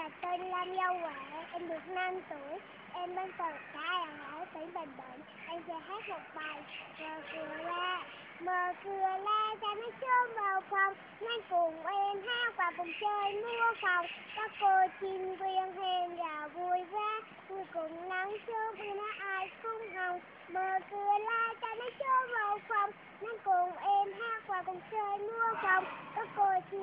là tên Lam Dâu Huệ, em được 5 tuổi. Em đang từ xã Hàng Hải, tỉnh Bình Định. Em sẽ hát một bài Mờ cửa la, mờ cửa la cha nó trốn vào phòng. Nên cùng em hát và cùng chơi mua phòng. Các cô chim quyên hèn và vui vẻ. Vui cùng nắng sớm vì nó ai không hồng. Mờ cửa la cha nó trốn vào phòng. Nên cùng em hát và cùng chơi mua phòng. Các cô chim